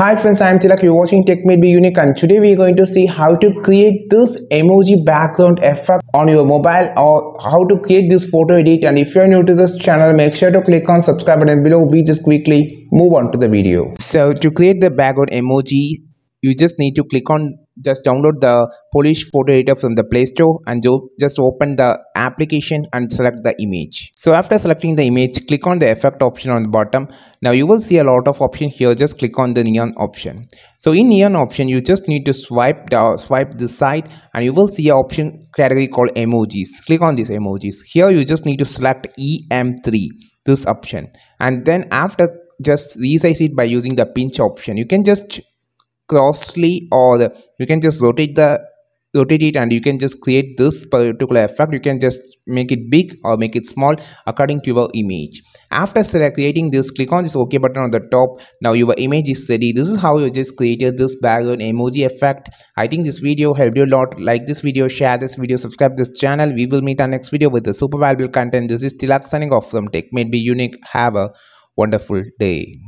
Hi friends, I am Tilak. You're watching Tech Made Me Unique and today we are going to see how to create this emoji background effect on your mobile or how to create this photo edit and if you're new to this channel make sure to click on subscribe button below. We just quickly move on to the video. So to create the background emoji you just need to click on just download the polish photo editor from the play store and just open the application and select the image. So after selecting the image click on the effect option on the bottom. Now you will see a lot of option here. Just click on the neon option. So in neon option you just need to swipe down swipe this side and you will see an option category called emojis. Click on these emojis. Here you just need to select em3 this option. And then after just resize it by using the pinch option. You can just crossly or you can just rotate the rotate it and you can just create this particular effect. You can just make it big or make it small according to your image. After creating this click on this ok button on the top. Now your image is ready. This is how you just created this background emoji effect. I think this video helped you a lot. Like this video share this video subscribe this channel. We will meet our next video with the super valuable content. This is tilak signing off from tech made me unique. Have a wonderful day